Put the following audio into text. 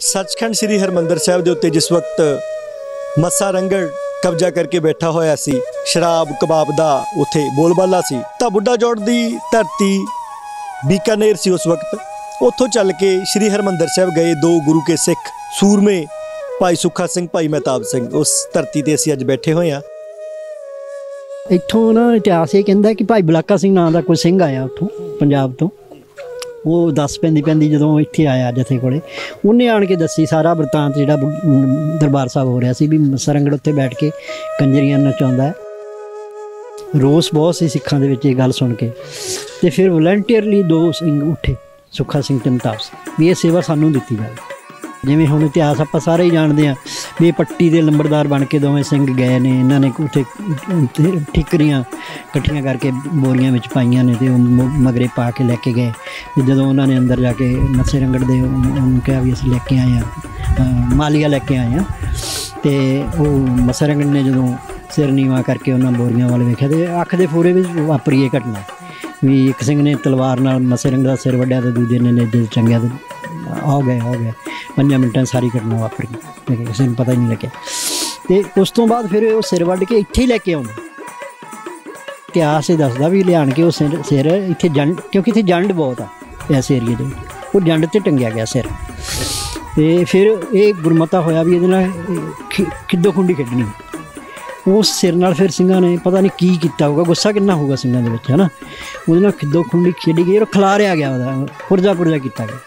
ਸੱਚਖੰਡ ਸ੍ਰੀ ਹਰਮੰਦਰ ਸਾਹਿਬ ਦੇ ਉੱਤੇ ਜਿਸ ਵਕਤ ਮੱਸਾ ਰੰਗੜ ਕਬਜ਼ਾ ਕਰਕੇ ਬੈਠਾ ਹੋਇਆ ਸੀ, ਸ਼ਰਾਬ ਕਬਾਬ ਦਾ ਉੱਥੇ ਬੋਲਬਾਲਾ ਸੀ, ਤਾਂ ਬੁੱਢਾ ਜੋੜ ਦੀ ਧਰਤੀ ਬੀਕਾਨੇਰ ਸੀ ਉਸ ਵਕਤ। ਉੱਥੋਂ ਚੱਲ ਕੇ ਸ੍ਰੀ ਹਰਮੰਦਰ ਸਾਹਿਬ ਗਏ ਦੋ ਗੁਰੂ ਕੇ ਸਿੱਖ ਸੂਰਮੇ, ਭਾਈ ਸੁੱਖਾ ਸਿੰਘ, ਭਾਈ ਮਹਿਤਾਬ ਸਿੰਘ। ਉਸ ਧਰਤੀ ਤੇ ਅਸੀਂ ਅੱਜ ਬੈਠੇ ਹੋਏ ਹਾਂ। ਇੱਥੋਂ ਨਾ ਇਤਿਹਾਸ ਇਹ ਕਹਿੰਦਾ ਕਿ ਭਾਈ ਬਲਾਕਾ ਸਿੰਘ ਨਾਂ ਦਾ ਕੋਈ ਸਿੰਘ ਆਇਆ ਉੱਥੋਂ, ਪੰਜਾਬ ਤੋਂ। ਉਹ ਦੱਸ ਪੈਂਦੀ ਪੈਂਦੀ ਜਦੋਂ ਇੱਥੇ ਆਇਆ ਜਥੇ ਕੋਲੇ, ਉਹਨੇ ਆਣ ਕੇ ਦੱਸੀ, ਸਾਰਾ ਵਰਤਾਂਤ ਜਿਹੜਾ ਦਰਬਾਰ ਸਾਹਿਬ ਹੋ ਰਿਹਾ ਸੀ ਵੀ ਸਰੰਗੜ ਉੱਤੇ ਬੈਠ ਕੇ ਕੰਜਰੀਆਂ ਨਚਾਉਂਦਾ ਹੈ। ਰੋਸ ਬਹੁਤ ਸੀ ਸਿੱਖਾਂ ਦੇ ਵਿੱਚ ਇਹ ਗੱਲ ਸੁਣ ਕੇ। ਤੇ ਫਿਰ ਵਲੰਟੀਅਰਲੀ ਦੋ ਸਿੰਘ ਉੱਠੇ, ਸੁੱਖਾ ਸਿੰਘ ਤੇ ਮਤਾਬ ਸਿੰਘ। ਵੀ ਇਹ ਸੇਵਾ ਸਾਨੂੰ ਦਿੱਤੀ ਜਾਵੇ। ਜਿਵੇਂ ਹੁਣ ਇਤਿਹਾਸ ਆਪਾਂ ਸਾਰੇ ਹੀ ਜਾਣਦੇ ਆ ਵੀ ਪੱਟੀ ਦੇ ਲੰਬੜਦਾਰ ਬਣ ਕੇ ਦੋਵੇਂ ਸਿੰਘ ਗਏ ਨੇ, ਇਹਨਾਂ ਨੇ ਉੱਥੇ ਉੱਥੇ ਠਿਕਰੀਆਂ ਇਕੱਠੀਆਂ ਕਰਕੇ ਬੋਰੀਆਂ ਵਿੱਚ ਪਾਈਆਂ ਨੇ ਤੇ ਉਹ ਮ- ਮਗਰੇ ਪਾ ਕੇ ਲੈ ਕੇ ਗਏ। ਤੇ ਜਦੋਂ ਉਹਨਾਂ ਨੇ ਅੰਦਰ ਜਾ ਕੇ ਮੱਸੇ ਰੰਗੜ ਦੇ ਉਹਨੂੰ ਕਿਹਾ ਵੀ ਅਸੀਂ ਲੈ ਕੇ ਆਏ ਆ ਮਾਲੀਆ ਲੈ ਕੇ ਆਏ ਆ ਤੇ ਉਹ ਮੱਸੇ ਰੰਗੜ ਨੇ ਜਦੋਂ ਸਿਰ ਨੀਵਾ ਕਰਕੇ ਉਹਨਾਂ ਬੋਰੀਆਂ ਵੱਲ ਵੇਖਿਆ ਤੇ ਅੱਖ ਦੇ ਫੋਰੇ ਵਿੱਚ ਵਾਪਰੀ ਇਹ ਘਟਨਾ। ਵੀ ਇੱਕ ਸਿੰਘ ਨੇ ਤਲਵਾਰ ਨਾਲ ਮੱਸੇ ਰੰਗੜ ਦਾ ਸਿਰ ਵੱਢਿਆ ਤੇ ਦੂਜੇ ਨੇ ਦਿਲ ਚੰਗਿਆ ਤੇ ਆ ਗਏ ਆ ਗਏ। ਪੰਜਾਂ ਮਿੰਟਾਂ ਸਾਰੀ ਘਟਨਾ ਵਾਪਰ। ਗਈ ਕਿਸੇ ਨੂੰ ਪਤਾ ਹੀ ਨਹੀਂ ਲੱਗਿਆ। ਤੇ ਉਸ ਤੋਂ ਬਾਅਦ ਫਿਰ ਉਹ ਸਿਰ ਵੱਢ ਕੇ ਇੱਥੇ ਹੀ ਲੈ ਕੇ ਆਉਂਦੇ। ਇਤਿਹਾਸ ਇਹ ਦੱਸਦਾ ਵੀ ਲਿਆਣ ਕੇ ਉਹ ਸਿਰ ਸਿਰ ਇੱਥੇ ਜੰਡ, ਕਿਉਂਕਿ ਇੱਥੇ ਜੰਡ ਬਹੁਤ ਆ, ਇਸ ਏਰੀਏ ਦੇ ਉਹ ਜੰਡ ਤੇ ਟੰਗਿਆ ਗਿਆ ਸਿਰ। ਤੇ ਫਿਰ ਇਹ ਗੁਰਮਤਾ ਹੋਇਆ ਵੀ ਇਹਦੇ ਨਾਲ ਕਿੱਦੋ ਖੁੰਡੀ ਖੇਡਣੀ। ਉਸ ਸਿਰ ਨਾਲ ਫਿਰ ਸਿੰਘਾਂ ਨੇ ਪਤਾ ਨਹੀਂ ਕੀ ਕੀਤਾ ਹੋਊਗਾ, ਗੁੱਸਾ ਕਿੰਨਾ ਹੋਊਗਾ ਸਿੰਘਾਂ ਦੇ ਵਿੱਚ, ਹਨਾ? ਉਹਦੇ ਨਾਲ ਖਿੱਦੋ ਖੁੰਡੀ ਖੇਡੀ ਗਈ ਔਰ ਖਿਲਾਰਿਆ ਗਿਆ ਉਹਦਾ ਪੁਰਜਾ ਪੁਰਜਾ ਕੀਤਾ ਗਿਆ।